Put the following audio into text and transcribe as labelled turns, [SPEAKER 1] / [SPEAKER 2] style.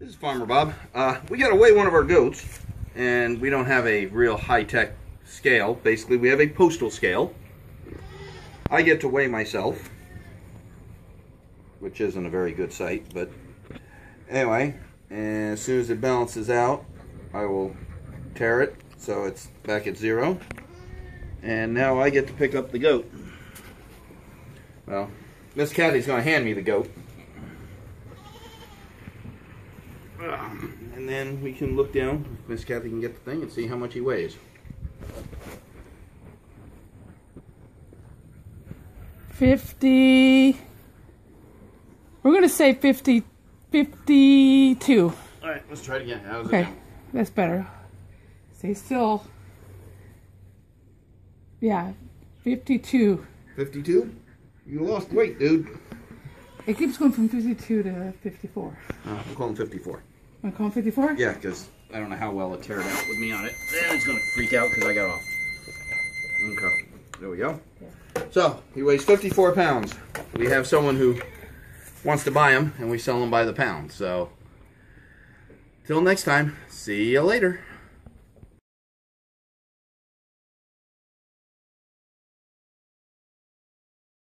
[SPEAKER 1] This is Farmer Bob. Uh, we got weigh one of our goats, and we don't have a real high-tech scale. Basically, we have a postal scale. I get to weigh myself, which isn't a very good sight, but anyway, as soon as it balances out, I will tare it so it's back at zero. And now I get to pick up the goat. Well, Miss Kathy's going to hand me the goat. And then we can look down. if Miss Kathy can get the thing and see how much he weighs.
[SPEAKER 2] Fifty. We're gonna say 50, 52.
[SPEAKER 1] All right, let's try it again.
[SPEAKER 2] Okay,
[SPEAKER 1] it
[SPEAKER 2] that's better. Stay still. Yeah, 52.
[SPEAKER 1] 52? You lost weight, dude.
[SPEAKER 2] It keeps going from 52 to 54.
[SPEAKER 1] Uh, we'll call him 54.
[SPEAKER 2] Want to call him 54?
[SPEAKER 1] Yeah, because I don't know how well it tared out with me on it. Then it's going to freak out because I got off. Okay, there we go. So, he weighs 54 pounds. We have someone who wants to buy him, and we sell them by the pound. So, till next time, see you later.